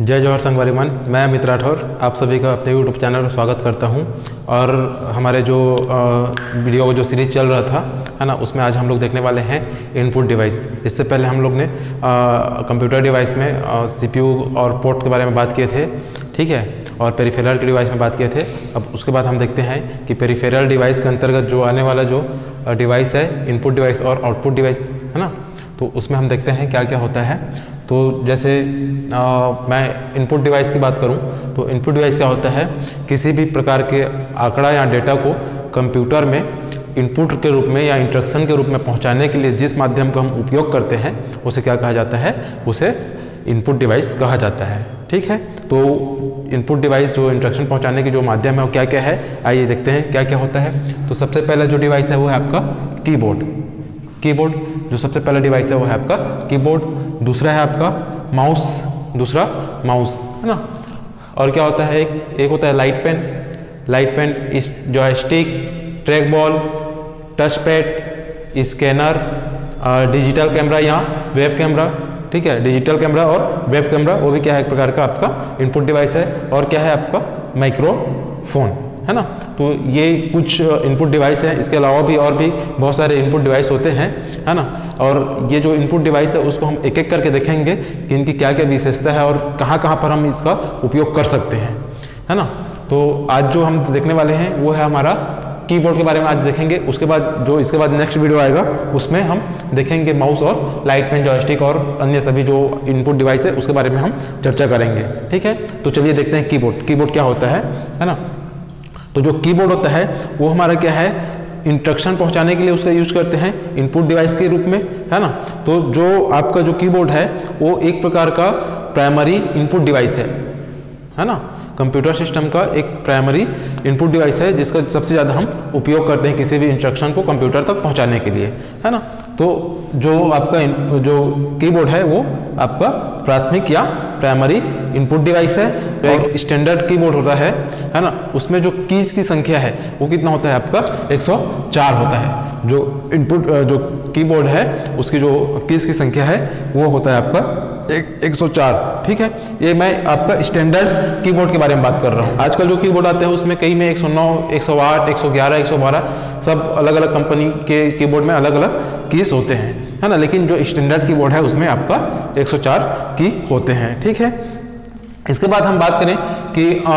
जय जौहर संघ परिवहन मैं अमित राठौर, आप सभी का अपने यूट्यूब चैनल पर स्वागत करता हूँ। और हमारे जो वीडियो का जो सीरीज़ चल रहा था, है ना, उसमें आज हम लोग देखने वाले हैं इनपुट डिवाइस इससे पहले हम लोग ने कंप्यूटर डिवाइस में सीपीयू और पोर्ट के बारे में बात किए थे, ठीक है? और पेरिफेरल के डिवाइस में बात किए थे। अब उसके बाद हम देखते हैं कि पेरिफेरल डिवाइस के अंतर्गत जो आने वाला जो डिवाइस है इनपुट डिवाइस और आउटपुट डिवाइस है ना? तो उसमें हम देखते हैं क्या क्या होता है। तो जैसे आ, मैं इनपुट डिवाइस की बात करूँ तो इनपुट डिवाइस क्या होता है? किसी भी प्रकार के आंकड़ा या डेटा को कंप्यूटर में इनपुट के रूप में या इंट्रक्शन के रूप में पहुँचाने के लिए जिस माध्यम का हम उपयोग करते हैं उसे क्या कहा जाता है? उसे इनपुट डिवाइस कहा जाता है। ठीक है? तो इनपुट डिवाइस जो इंट्रक्शन पहुँचाने की जो माध्यम है वो क्या क्या है? आइए देखते हैं क्या क्या होता है। तो सबसे पहला जो डिवाइस है वो है आपका कीबोर्ड कीबोर्ड जो सबसे पहला डिवाइस है वो है आपका कीबोर्ड दूसरा है आपका माउस, दूसरा माउस, है ना? और क्या होता है, एक एक होता है लाइट पेन। लाइट पेन इस, जो है stick track ball touch pad scanner digital camera या वेब कैमरा, ठीक है? डिजिटल कैमरा और वेब कैमरा, वो भी क्या है एक प्रकार का आपका इनपुट डिवाइस है। और क्या है आपका माइक्रोफोन? है ना? तो ये कुछ इनपुट डिवाइस है। इसके अलावा भी और भी बहुत सारे इनपुट डिवाइस होते हैं, है ना? और ये जो इनपुट डिवाइस है, उसको हम एक एक करके देखेंगे कि इनकी क्या क्या विशेषता है और कहाँ कहाँ पर हम इसका उपयोग कर सकते हैं, है ना? तो आज जो हम देखने वाले हैं, वो है हमारा कीबोर्ड के बारे में आज देखेंगे। उसके बाद जो, इसके बाद नेक्स्ट वीडियो आएगा, उसमें हम देखेंगे माउस और लाइट पेन जॉयस्टिक और अन्य सभी जो इनपुट डिवाइस है, उसके बारे में हम चर्चा करेंगे। ठीक है? तो चलिए देखते हैं कीबोर्ड कीबोर्ड क्या होता है है ना? तो जो कीबोर्ड होता है, वो हमारा क्या है? इंस्ट्रक्शन पहुँचाने के लिए उसका यूज़ करते हैं इनपुट डिवाइस के रूप में, है ना? तो जो आपका जो कीबोर्ड है, वो एक प्रकार का प्राइमरी इनपुट डिवाइस है है ना? कंप्यूटर सिस्टम का एक प्राइमरी इनपुट डिवाइस है, जिसका सबसे ज़्यादा हम उपयोग करते हैं किसी भी इंस्ट्रक्शन को कंप्यूटर तक पहुँचाने के लिए, है ना? तो जो आपका जो कीबोर्ड है वो आपका प्राथमिक या प्राइमरी इनपुट डिवाइस है। एक स्टैंडर्ड कीबोर्ड होता है है ना? उसमें जो कीज की संख्या है वो कितना होता है आपका? 104 होता है। जो इनपुट जो कीबोर्ड है उसकी जो कीज की संख्या है वो होता है आपका एक 104 ठीक है? ये मैं आपका स्टैंडर्ड कीबोर्ड के बारे में बात कर रहा हूँ। आजकल जो कीबोर्ड आते हैं उसमें कई में 109 108 111 112 सब अलग अलग कंपनी के कीबोर्ड में अलग अलग कीज होते हैं है ना? लेकिन जो स्टैंडर्ड कीबोर्ड है उसमें आपका 104 की होते हैं ठीक है? इसके बाद हम बात करें कि आ,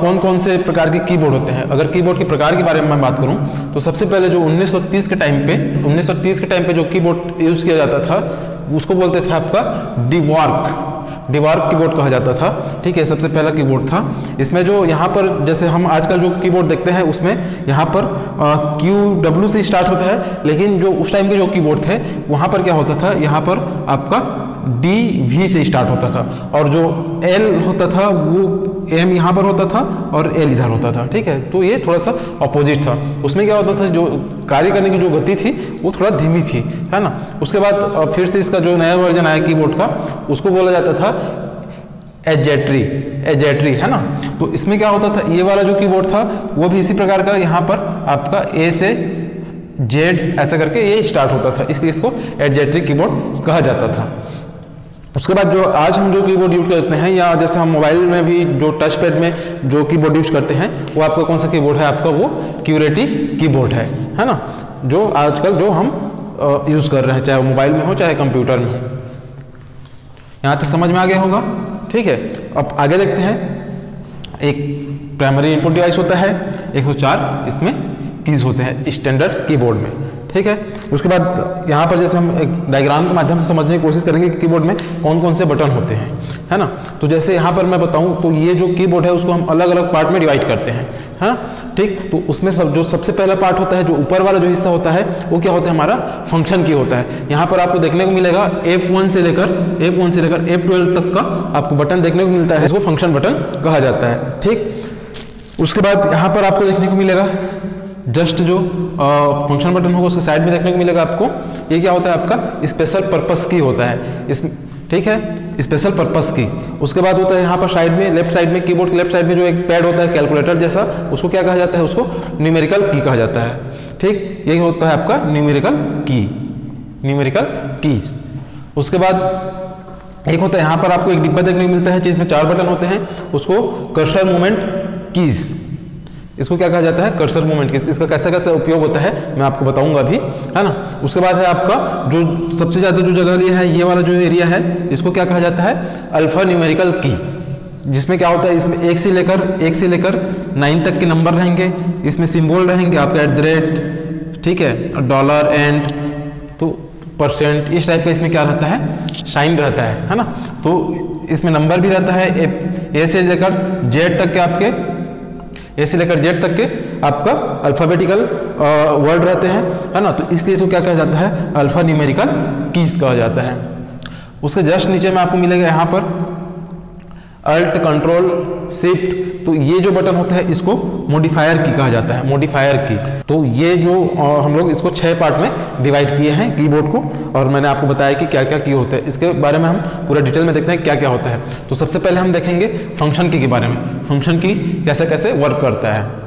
कौन कौन से प्रकार के कीबोर्ड होते हैं। अगर कीबोर्ड के प्रकार के बारे में मैं बात करूँ तो सबसे पहले जो 1930 के टाइम पे 1930 के टाइम पे जो कीबोर्ड यूज़ किया जाता था उसको बोलते थे आपका डिवार्क। डिवार्क कीबोर्ड कहा जाता था। ठीक है, सबसे पहला कीबोर्ड था। इसमें जो यहाँ पर, जैसे हम आजकल जो कीबोर्ड देखते हैं, उसमें यहाँ पर क्यू डब्ल्यू से स्टार्ट होता है, लेकिन जो उस टाइम के जो कीबोर्ड थे, वहाँ पर क्या होता था? यहाँ पर आपका डी वी से स्टार्ट होता था। और जो एल होता था, वो एम यहाँ पर होता था और एल इधर होता था, ठीक है? तो ये थोड़ा सा अपोजिट था। उसमें क्या होता था, जो कार्य करने की जो गति थी, वो थोड़ा धीमी थी, है ना? उसके बाद फिर से इसका जो नया वर्जन आया कीबोर्ड का, उसको बोला जाता था एजेट्री एजेट्री है ना? तो इसमें क्या होता था, ये वाला जो कीबोर्ड था, वो भी इसी प्रकार का, यहाँ पर आपका ए से जेड ऐसा करके ये स्टार्ट होता था। इसलिए इसको एडजेट्री कीबोर्ड कहा जाता था। उसके बाद जो आज हम जो कीबोर्ड यूज़ करते हैं या जैसे हम मोबाइल में भी जो टच पैड में जो कीबोर्ड यूज़ करते हैं, वो आपका कौन सा कीबोर्ड है? आपका वो क्यूरेटी कीबोर्ड है है ना? जो आजकल जो हम यूज़ कर रहे हैं, चाहे मोबाइल में हो, चाहे कंप्यूटर में हो। यहाँ तक समझ में आ गया होगा? ठीक है, अब आगे देखते हैं। एक प्राइमरी इनपुट डिवाइस होता है 104 इसमें कीज होते हैं स्टैंडर्ड कीबोर्ड में। ठीक है? उसके बाद यहाँ पर जैसे हम एक डायग्राम के माध्यम से समझने की कोशिश करेंगे कि कीबोर्ड में कौन कौन से बटन होते हैं, है ना? तो जैसे यहाँ पर मैं बताऊँ तो ये जो कीबोर्ड है, उसको हम अलग अलग पार्ट में डिवाइड करते हैं, है? ठीक? तो उसमें सब, जो सबसे पहला पार्ट होता है, जो ऊपर वाला जो हिस्सा होता है, वो क्या होता है हमारा? फ़ंक्शन की होता है। यहाँ पर आपको देखने को मिलेगा एफ़ से लेकर एफ़ से लेकर एफ़ तक का आपको बटन देखने को मिलता है, इसको फ़ंक्शन बटन कहा जाता है, ठीक? उसके बाद यहाँ पर आपको देखने को मिलेगा जस्ट जो फ़ंक्शन बटन होगा, उसके साइड में देखने को मिलेगा आपको। ये क्या होता है आपका? स्पेशल पर्पस की होता है। इस, ठीक है? स्पेशल पर्पस की उसके बाद होता है यहाँ पर साइड में लेफ़्ट साइड में कीबोर्ड के लेफ़्ट साइड में जो एक पैड होता है कैलकुलेटर जैसा, उसको क्या कहा जाता है? उसको न्यूमेरिकल की कहा जाता है। ठीक? यही होता है आपका न्यूमेरिकल की न्यूमेरिकल कीज उसके बाद एक होता है, यहाँ पर आपको एक डिब्बा देखने को मिलता है, जिसमें चार बटन होते हैं। उसको कर्सर मूवमेंट कीज इसको क्या कहा जाता है? कर्सर मूवमेंट कीज इसका कैसे कैसे उपयोग होता है? मैं आपको बताऊँगा अभी है ना? उसके बाद है आपका जो सबसे ज़्यादा जो जगह लिया है ये वाला जो एरिया है इसको क्या कहा जाता है? अल्फ़ा न्यूमेरिकल की जिसमें क्या होता है? इसमें एक से लेकर एक से लेकर नाइन तक के नंबर रहेंगे। इसमें सिम्बोल रहेंगे आपका एट द रेट ठीक है? डॉलर एंड तो परसेंट इस टाइप का इसमें क्या रहता है? शाइन रहता है है ना? तो इसमें नंबर भी रहता है ए, ए से लेकर जेड तक के आपके ए से लेकर जेड तक के आपका अल्फ़ाबेटिकल वर्ड रहते हैं, है ना? तो इसलिए इसको क्या कहा जाता है? अल्फ़ा न्यूमेरिकल कीज कहा जाता है। उसके जस्ट नीचे में आपको मिलेगा यहाँ पर अल्ट कंट्रोल शिफ्ट तो ये जो बटन होता है, इसको मॉडिफायर की कहा जाता है मॉडिफायर की तो ये जो हम लोग इसको छह पार्ट में डिवाइड किए हैं कीबोर्ड को, और मैंने आपको बताया कि क्या क्या की होता है। इसके बारे में हम पूरा डिटेल में देखते हैं क्या क्या होता है। तो सबसे पहले हम देखेंगे फ़ंक्शन की के बारे में। फ़ंक्शन की कैसे कैसे वर्क करता है।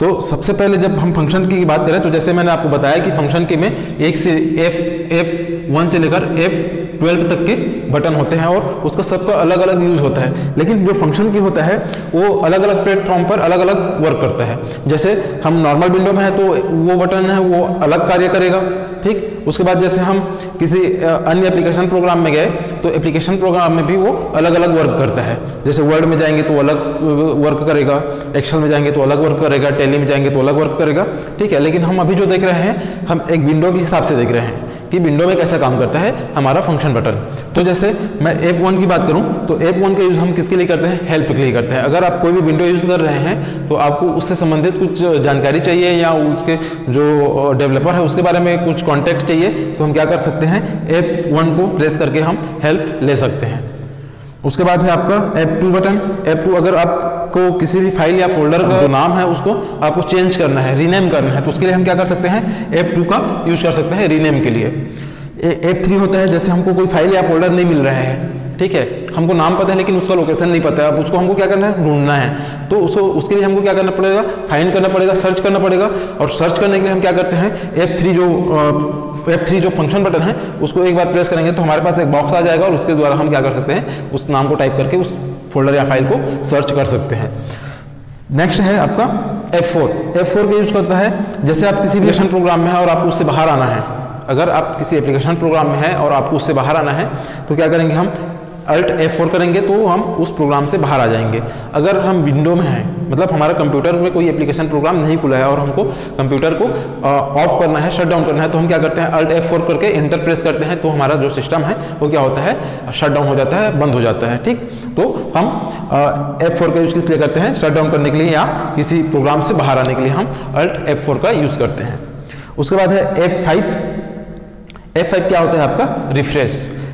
तो सबसे पहले जब हम फ़ंक्शन की बात करें तो जैसे मैंने आपको बताया कि फ़ंक्शन की में एक से एफ़ एफ़ वन से लेकर एफ़ ट्वेल्व तक के बटन होते हैं और उसका सबका अलग अलग यूज़ होता है। लेकिन जो फ़ंक्शन की होता है, वो अलग अलग प्लेटफॉर्म पर अलग अलग वर्क करता है। जैसे हम नॉर्मल विंडो में है तो वो बटन है, वो अलग कार्य करेगा, ठीक? उसके बाद जैसे हम किसी अन्य एप्लीकेशन प्रोग्राम में गए तो एप्लीकेशन प्रोग्राम में भी वो अलग अलग वर्क करता है। जैसे वर्ड में जाएँगे तो अलग वर्क करेगा एक्सेल में जाएँगे तो अलग वर्क करेगा टेली में जाएँगे तो अलग वर्क करेगा, ठीक है? लेकिन हम अभी जो देख रहे हैं, हम एक विंडो के हिसाब से देख रहे हैं। कि विंडो में कैसा काम करता है, हमारा फ़ंक्शन बटन तो जैसे मैं एप वन की बात करूँ तो एप वन का यूज़ हम किसके लिए करते हैं? हेल्प के लिए करते हैं। अगर आप कोई भी विंडो यूज़ कर रहे हैं तो आपको उससे संबंधित कुछ जानकारी चाहिए या उसके जो डेवलपर है, उसके बारे में कुछ कॉन्टैक्ट चाहिए तो हम क्या कर सकते हैं? एप वन को प्रेस करके हम हेल्प ले सकते हैं। उसके बाद है आपका F2 बटन F2 अगर आपको किसी भी फ़ाइल या फोल्डर का जो नाम है उसको आपको चेंज करना है रीनेम करना है तो उसके लिए हम क्या कर सकते हैं? F2 का यूज़ कर सकते हैं रीनेम के लिए। F3 होता है जैसे हमको कोई फ़ाइल या फोल्डर नहीं मिल रहा है ठीक है? हमको नाम पता है लेकिन उसका लोकेशन नहीं पता है। अब उसको हमको क्या करना है? ढूंढना है। तो उसको उसके लिए हमको क्या करना पड़ेगा? फाइंड करना पड़ेगा सर्च करना पड़ेगा। और सर्च करने के लिए हम क्या करते हैं? F3 जो एफ़ थ्री जो फ़ंक्शन बटन है, उसको एक बार प्रेस करेंगे तो हमारे पास एक बॉक्स आ जाएगा और उसके द्वारा हम क्या कर सकते हैं, उस नाम को टाइप करके उस फोल्डर या फ़ाइल को सर्च कर सकते हैं। नेक्स्ट है आपका F4 F4 का यूज़ करता है, जैसे आप किसी एप्लीकेशन प्रोग्राम में है और आपको उससे बाहर आना है। अगर आप किसी एप्लीकेशन प्रोग्राम में है और आपको उससे बाहर आना है तो क्या करेंगे हम अल्ट F4 करेंगे तो हम उस प्रोग्राम से बाहर आ जाएँगे। अगर हम विंडो में हैं मतलब हमारा कंप्यूटर में कोई एप्लीकेशन प्रोग्राम नहीं खुला है और हमको कंप्यूटर को ऑफ़ करना है शट डाउन करना है तो हम क्या करते हैं अल्ट F4 करके इंटर प्रेस करते हैं तो हमारा जो सिस्टम है, वो क्या होता है शट डाउन हो जाता है, बंद हो जाता है, ठीक? तो हम एफ़ फोर का यूज़ किस लिए करते हैं शट डाउन करने के लिए या किसी प्रोग्राम से बाहर आने के लिए हम अल्ट एफ़ फोर का यूज़ करते हैं। उसके बाद है एफ़ फाइव एफ़ फाइव क्या होता है आपका? रिफ्रेश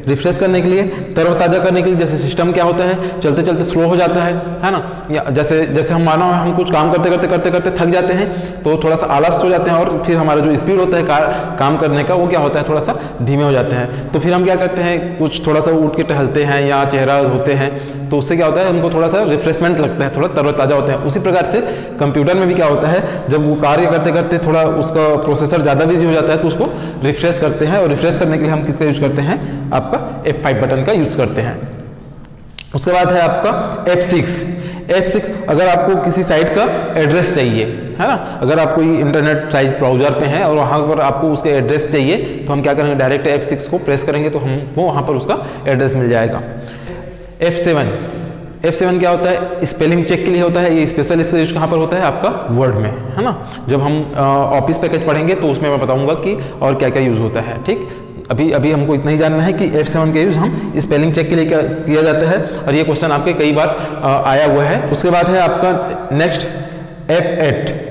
रिफ्रेश करने के लिए तरोताज़ा करने के लिए जैसे सिस्टम क्या होता है चलते चलते स्लो हो जाता है है ना? या जैसे जैसे हम मानो हम कुछ काम करते करते करते करते थक जाते हैं तो थोड़ा सा आलस हो जाते हैं और फिर हमारा जो स्पीड होता है कार, काम करने का वो क्या होता है थोड़ा सा धीमे हो जाते हैं। तो फिर हम क्या करते हैं कुछ थोड़ा सा उठ के टहलते हैं या चेहरा होते हैं तो उससे क्या होता है, हमको थोड़ा सा रिफ्रेशमेंट लगता है, थोड़ा तरोताज़ा होता है। उसी प्रकार से कंप्यूटर में भी क्या होता है, जब वो कार्य करते करते थोड़ा उसका प्रोसेसर ज़्यादा बिज़ी हो जाता है तो उसको रिफ्रेश करते हैं और रिफ्रेश करने के लिए हम किसका यूज़ करते हैं? आपका F5 बटन का यूज़ करते हैं। उसके बाद है आपका F6 F6 अगर आपको किसी साइट का एड्रेस चाहिए, है ना? अगर आप कोई इंटरनेट साइट ब्राउज़र पे हैं और वहाँ पर आपको उसके एड्रेस चाहिए तो हम क्या करेंगे? डायरेक्ट एफ़ सिक्स को प्रेस करेंगे तो हमको वहाँ पर उसका एड्रेस मिल जाएगा। F7 F7 क्या होता है? स्पेलिंग चेक के लिए होता है। ये स्पेशल इसका यूज़ कहाँ पर होता है? आपका वर्ड में, है ना? जब हम ऑफ़िस पैकेज पढ़ेंगे तो उसमें मैं बताऊँगा कि और क्या क्या यूज़ होता है, ठीक? अभी अभी हमको इतना ही जानना है कि एफ़ सेवन का यूज़ हम स्पेलिंग चेक के लिए किया जाता है। और ये क्वेश्चन आपके कई बार आया हुआ है। उसके बाद है आपका next F eight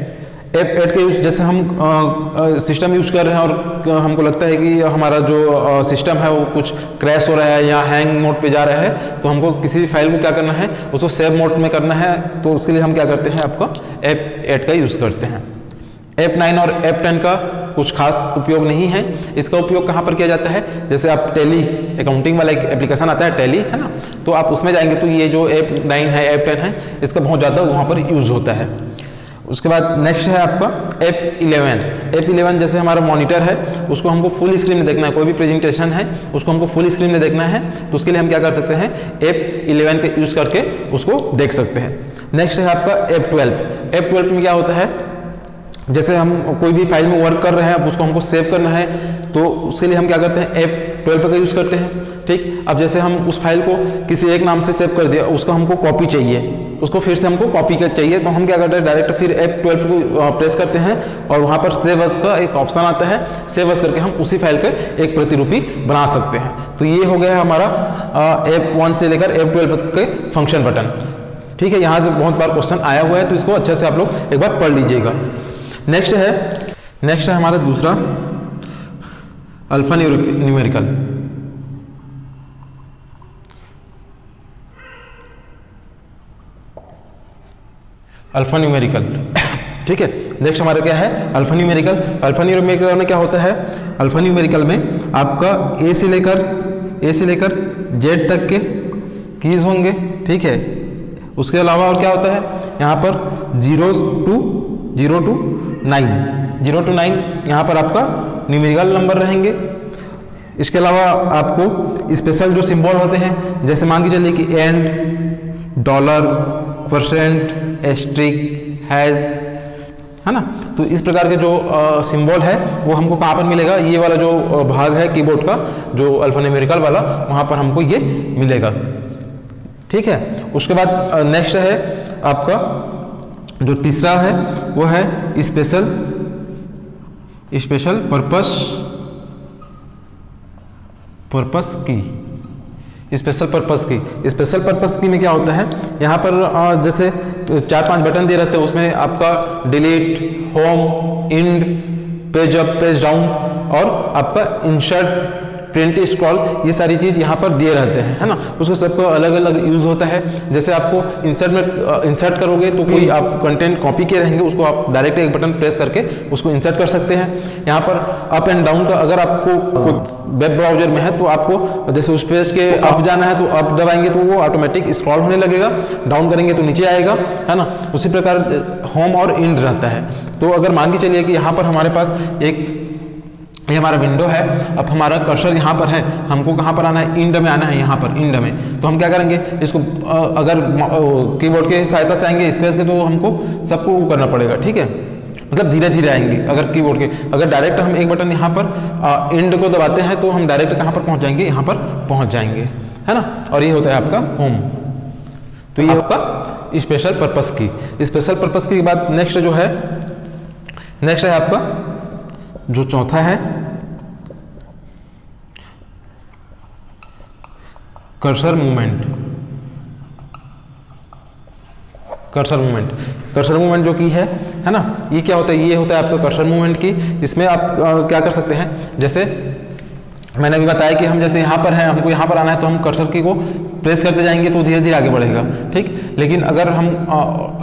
F eight के यूज़ जैसे हम सिस्टम यूज़ कर रहे हैं और हमको लगता है कि हमारा जो सिस्टम है वो कुछ क्रैश हो रहा है या हैंग मोड पे जा रहा है तो हमको किसी भी फ़ाइल को क्या करना है, उसको सेव मोड में करना है तो उसके लिए हम क्या करते हैं, आपका एफ़ एट का यूज़ करते हैं। एफ़ नाइन और एफ़ टेन का कुछ खास उपयोग नहीं है। इसका उपयोग कहाँ पर किया जाता है? जैसे आप टेली अकाउंटिंग वाला एक एप्लीकेशन आता है टेली है ना? तो आप उसमें जाएँगे तो ये जो एप नाइन है एप टेन है, इसका बहुत ज़्यादा वहाँ पर यूज़ होता है। उसके बाद नेक्स्ट है आपका F11 F11 जैसे हमारा मॉनिटर है, उसको हमको फुल स्क्रीन में देखना है, कोई भी प्रेजेंटेशन है, उसको हमको फुल स्क्रीन में देखना है तो उसके लिए हम क्या कर सकते हैं F11 का यूज़ करके उसको देख सकते हैं। नेक्स्ट है आपका F12 F12 में क्या होता है जैसे हम कोई भी फ़ाइल में वर्क कर रहे हैं, अब उसको हमको सेव करना है तो उसके लिए हम क्या करते हैं? एफ़ ट्वेल्व का यूज़ करते हैं, ठीक? अब जैसे हम उस फ़ाइल को किसी एक नाम से सेव कर दिया, उसको हमको कॉपी चाहिए। उसको फिर से हमको कॉपी कर चाहिए तो हम क्या करते हैं? डायरेक्ट फिर एफ़ ट्वेल्व को प्रेस करते हैं, और वहाँ पर सेव अस का एक ऑप्शन आता है सेव अस करके हम उसी फ़ाइल का एक प्रतिरूपी बना सकते हैं। तो ये हो गया हमारा एफ़ वन से लेकर एफ़ ट्वेल्व के फ़ंक्शन बटन ठीक है, यहाँ से बहुत बार क्वेश्चन आया हुआ है तो इसको अच्छे से आप लोग एक बार पढ़ लीजिएगा। नेक्स्ट है नेक्स्ट है हमारा दूसरा अल्फ़ा न्यूमेरिकल अल्फ़ा न्यूमेरिकल ठीक है नेक्स्ट हमारा क्या है? अल्फ़ा न्यूमेरिकल अल्फ़ा न्यूमेरिकल में क्या होता है? अल्फ़ा न्यूमेरिकल में आपका ए से लेकर ए से लेकर जेड तक के कीज होंगे, ठीक है? उसके अलावा और क्या होता है? यहाँ पर zero two zero two nine zero two nine यहाँ पर आपका न्यूमेरिकल नंबर रहेंगे। इसके अलावा आपको स्पेशल जो सिंबल होते हैं, जैसे मान के चलिए कि and dollar percent asterisk hash है ना? तो इस प्रकार के जो सिंबल है, वो हमको कहाँ पर मिलेगा? ये वाला जो भाग है कीबोर्ड का, जो अल्फान्यूमेरिकल वाला, वहाँ पर हमको ये मिलेगा। ठीक है? उसके बाद नेक्स्ट है आपका जो तीसरा है, वो है special special purpose purpose key. Special purpose key. Special purpose key में क्या होता है? यहाँ पर जैसे चार पाँच बटन दे रहते हैं, उसमें आपका delete home end page up page down और आपका इंशर्ट प्रिंट स्क्रॉल ये सारी चीज़ यहाँ पर दिए रहते हैं, है ना? उसको सबको अलग अलग यूज़ होता है। जैसे आपको इंसर्ट में इंसर्ट करोगे तो कोई आप कंटेंट कॉपी किए रहेंगे, उसको आप डायरेक्ट एक बटन प्रेस करके उसको इंसर्ट कर सकते हैं। यहाँ पर अप एंड डाउन का अगर आपको वेब ब्राउज़र में है तो आपको जैसे उस पेज के अप जाना है तो अप दबाएँगे तो वो ऑटोमेटिक स्क्रॉल होने लगेगा डाउन करेंगे तो नीचे आएगा, है ना? उसी प्रकार होम और इंड रहता है। तो अगर मान के चलिए कि यहाँ पर हमारे पास एक ये हमारा विंडो है, अब हमारा कर्सर यहाँ पर है, हमको कहाँ पर आना है? इंड में आना है, यहाँ पर इंड में। तो हम क्या करेंगे? इसको अगर कीबोर्ड के सहायता से आएँगे स्पेस के तो हमको सबको वो करना पड़ेगा, ठीक है? मतलब धीरे धीरे आएँगे, अगर कीबोर्ड के। अगर डायरेक्ट हम एक बटन यहाँ पर इंड को दबाते हैं तो हम डायरेक्ट कहाँ पर पहुँच जाएँगे? यहाँ पर पहुँच जाएँगे, है ना? और ये होता है आपका होम तो ये आपका special purpose key special purpose की बात नेक्स्ट जो है नेक्स्ट है आपका जो चौथा है cursor movement cursor movement cursor movement जो की है है ना? ये क्या होता है? ये होता है आपका कर्सर मूवमेंट की इसमें आप आ, क्या कर सकते हैं? जैसे मैंने अभी बताया कि हम जैसे यहाँ पर हैं, हमको यहाँ पर आना है तो हम कर्सर की को प्रेस करते जाएँगे तो धीरे धीरे आगे बढ़ेगा, ठीक? लेकिन अगर हम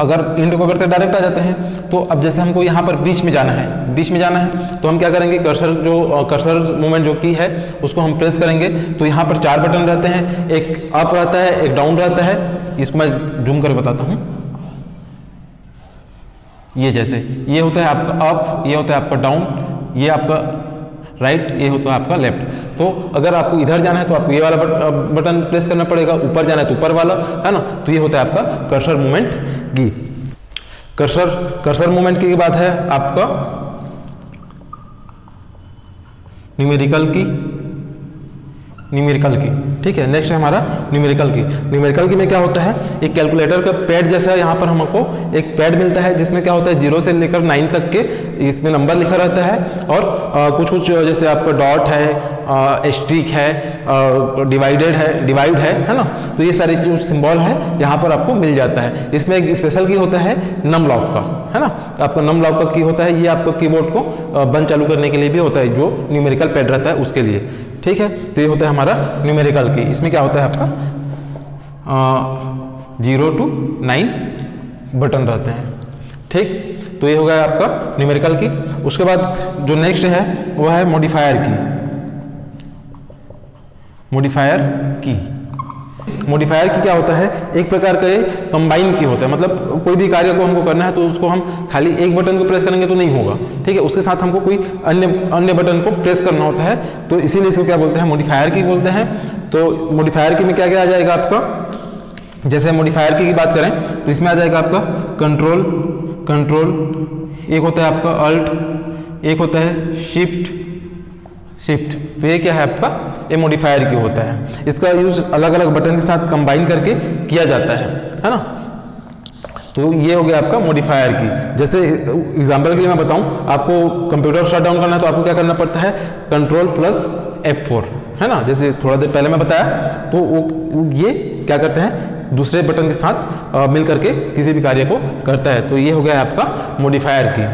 अगर इंड को करते डायरेक्ट आ जाते हैं तो अब जैसे हमको यहाँ पर बीच में जाना है, बीच में जाना है तो हम क्या करेंगे कर्सर जो कर्सर मूवमेंट जो की है, उसको हम प्रेस करेंगे तो यहाँ पर चार बटन रहते हैं, एक अप रहता है, एक डाउन रहता है, इसको मैं जूम कर बताता हूँ। ये जैसे, ये होता है आपका अप ये होता है आपका डाउन ये आपका राइट, ये होता है आपका लेफ़्ट। तो अगर आपको इधर जाना है तो आपको ये वाला बटन प्रेस करना पड़ेगा। ऊपर जाना है तो ऊपर वाला, है ना? तो ये होता है आपका cursor movement key cursor cursor movement की बात है आपका। न्यूमेरिकल की। न्यूमेरिकल की। ठीक है? नेक्स्ट है हमारा न्यूमेरिकल की। न्यूमेरिकल की में क्या होता है? एक कैलकुलेटर का पैड जैसा यहाँ पर हमको एक पैड मिलता है जिसमें क्या होता है? ज़ीरो से लेकर नाइन तक के इसमें नंबर लिखा रहता है और आ, कुछ कुछ जैसे आपका डॉट है स्ट्रिक है डिवाइडेड है डिवाइड है है ना? तो ये सारे जो सिम्बॉल है यहाँ पर आपको मिल जाता है। इसमें एक स्पेशल की होता है नम लॉक का है ना? आपका नम लॉक का की होता है ये आपको कीबोर्ड को बंद चालू करने के लिए भी होता है जो न्यूमेरिकल पैड रहता है उसके लिए। ठीक है? तो ये होता है हमारा न्यूमेरिकल की इसमें क्या होता है आपका? ज़ीरो टू नाइन बटन रहते हैं। ठीक? तो ये हो गया आपका न्यूमेरिकल की उसके बाद जो नेक्स्ट है वह है मॉडिफायर की मॉडिफायर की मॉडिफायर की क्या होता है? एक प्रकार का कंबाइन की होता है। मतलब कोई भी कार्य को हमको करना है तो उसको हम खाली एक बटन को प्रेस करेंगे तो नहीं होगा। ठीक है? उसके साथ हमको कोई अन्य अन्य बटन को प्रेस करना होता है। तो इसीलिए इसको क्या बोलते हैं? मॉडिफायर की बोलते हैं। तो मॉडिफायर की में क्या क्या आ जाएगा आपका? जैसे मॉडिफायर की, की बात करें तो इसमें आ जाएगा आपका कंट्रोल कंट्रोल एक होता है आपका अल्ट एक होता है शिफ्ट शिफ्ट तो ये क्या है आपका? ये मोडिफायर की होता है? इसका यूज़ अलग अलग बटन के साथ कंबाइन करके किया जाता है है ना? तो ये हो गया आपका मोडिफायर की। जैसे एग्जांपल के लिए मैं बताऊँ, आपको कंप्यूटर शट डाउन करना है तो आपको क्या करना पड़ता है? कंट्रोल प्लस F4 है ना? जैसे थोड़ा देर पहले मैं बताया तो वो, ये क्या करते हैं? दूसरे बटन के साथ मिल करके किसी भी कार्य को करता है। तो ये हो गया आपका मोडिफायर की।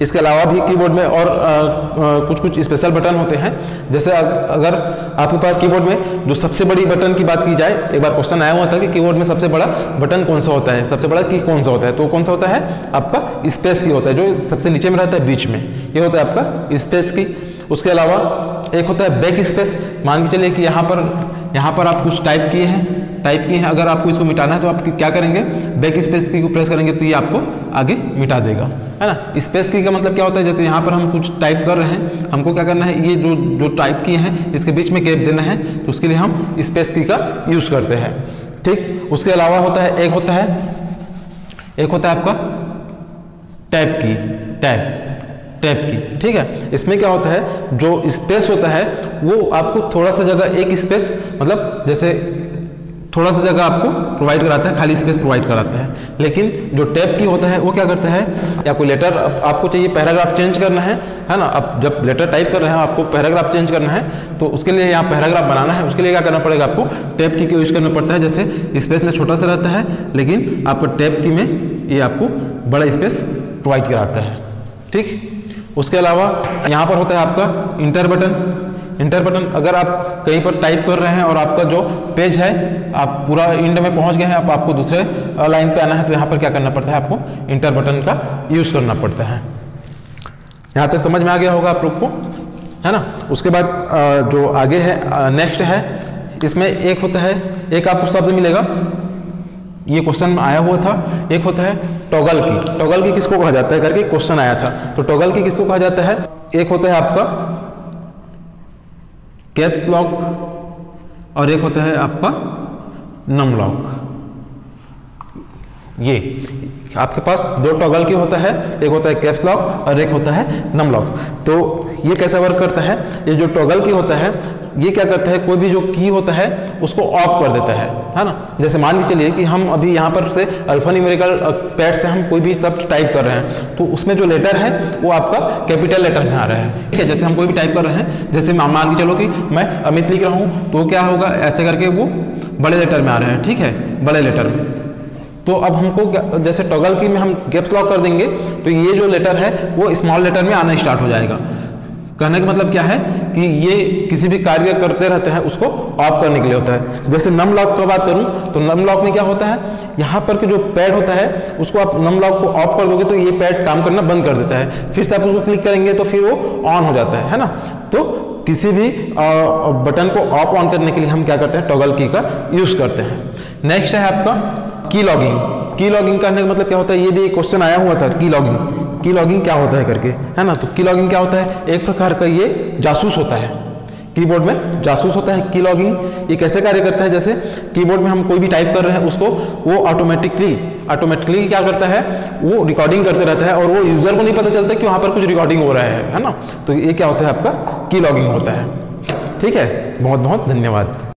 इसके अलावा भी कीबोर्ड में और आ, आ, कुछ कुछ स्पेशल बटन होते हैं। जैसे अगर आपके पास कीबोर्ड में जो सबसे बड़ी बटन की बात की जाए एक बार क्वेश्चन आया हुआ था कि कीबोर्ड में सबसे बड़ा बटन कौन सा होता है सबसे बड़ा की कौन सा होता है तो कौन सा होता है? आपका स्पेस की होता है जो सबसे नीचे में रहता है बीच में। ये होता है आपका स्पेस की उसके अलावा एक होता है बैक स्पेस मान के चलिए कि यहाँ पर यहाँ पर आप कुछ टाइप किए हैं। टाइप किए हैं, अगर आपको इसको मिटाना है तो आप क्या करेंगे? बैक स्पेस की को प्रेस करेंगे तो ये आपको आगे मिटा देगा। है ना? स्पेस की का मतलब क्या होता है? जैसे यहाँ पर हम कुछ टाइप कर रहे हैं, हमको क्या करना है? ये जो जो टाइप किए हैं, इसके बीच में गैप देना है तो उसके लिए हम स्पेस की का यूज़ करते हैं। ठीक? उसके अलावा होता है, एक होता है, एक होता है आपका टैप की टैप टैप की। ठीक है? इसमें क्या होता है? जो स्पेस होता है, वो आपको थोड़ा सा जगह एक स्पेस मतलब जैसे थोड़ा सा जगह आपको प्रोवाइड कराता है खाली स्पेस प्रोवाइड कराता है। लेकिन जो टैप की होता है वो क्या करता है या कोई लेटर आप, आपको चाहिए पैराग्राफ चेंज करना है है ना? अब जब लेटर टाइप कर रहे हैं आपको पैराग्राफ चेंज करना है तो उसके लिए यहाँ पैराग्राफ बनाना है उसके लिए क्या करना पड़ेगा आपको? टैप की यूज़ करना पड़ता है जैसे स्पेस में छोटा सा रहता है लेकिन आपको टैप की में ये आपको बड़ा स्पेस प्रोवाइड कराता है। ठीक? उसके अलावा यहाँ पर होता है आपका इंटर बटन इंटर बटन अगर आप कहीं पर टाइप कर रहे हैं और आपका जो पेज है, आप पूरा इंड में पहुँच गए हैं अब आपको दूसरे लाइन पे आना है तो यहाँ पर क्या करना पड़ता है आपको इंटर बटन का यूज़ करना पड़ता है। यहाँ तक समझ में आ गया होगा आप लोग को, है ना? उसके बाद जो आगे है नेक्स्ट है, इसमें एक होता है, एक आपको शब्द मिलेगा। ये क्वेश्चन आया हुआ था, एक होता है टॉगल की टॉगल की किसको कहा जाता है? करके क्वेश्चन आया था। तो टॉगल की किसको कहा जाता है? एक होता है आपका कैप्स लॉक और एक होता है आपका नम लॉक ये, आपके पास दो टॉगल के होता है, एक होता है कैप्स लॉक और एक होता है नम लॉक तो ये कैसा वर्क करता है? ये जो टॉगल के होता है ये क्या करता है, कोई भी जो की होता है, उसको ऑफ़ कर देता है है ना? जैसे मान के चलिए कि हम अभी यहाँ पर से अल्फ़ा न्यूमेरिकल पैड से हम कोई भी शब्द टाइप कर रहे हैं तो उसमें जो लेटर है, वो आपका कैपिटल लेटर में आ रहा है, ठीक है? जैसे हम कोई भी टाइप कर रहे हैं, जैसे मान के चलो कि मैं अमित लिख रहा हूँ तो क्या होगा? ऐसे करके वो बड़े लेटर में आ रहे हैं, ठीक है? बड़े लेटर में। तो अब हमको जैसे टॉगल की में हम गैप्स लॉक कर देंगे तो ये जो लेटर है, वो स्मॉल लेटर में आना स्टार्ट हो जाएगा। कहने का मतलब क्या है कि ये किसी भी कार्य करते रहते हैं, उसको ऑफ़ करने के लिए होता है। जैसे नम लॉक का बात करूँ तो नम लॉक में क्या होता है? यहाँ पर के जो पैड होता है, उसको आप नम लॉक को ऑफ़ कर दोगे तो ये पैड काम करना बंद कर देता है। फिर से आप उसको क्लिक करेंगे तो फिर वो ऑन हो जाता है है ना? तो किसी भी बटन को ऑफ़ ऑन करने के लिए हम क्या करते हैं? टॉगल की का यूज़ करते हैं। नेक्स्ट है आपका की लॉगिंग की लॉगिंग करने का मतलब क्या होता है? ये भी क्वेश्चन आया हुआ था की लॉगिंग की लॉगिंग क्या होता है करके, है ना? तो की लॉगिंग क्या होता है? एक प्रकार का ये जासूस होता है। कीबोर्ड में जासूस होता है की लॉगिंग ये कैसे कार्य करता है? जैसे कीबोर्ड में हम कोई भी टाइप कर रहे हैं, उसको वो ऑटोमेटिकली ऑटोमेटिकली क्या करता है? वो रिकॉर्डिंग करते रहता है और वो यूज़र को नहीं पता चलता कि वहाँ पर कुछ रिकॉर्डिंग हो रहा है है ना? तो ये क्या होता है आपका? की लॉगिंग होता है। ठीक है? बहुत बहुत धन्यवाद।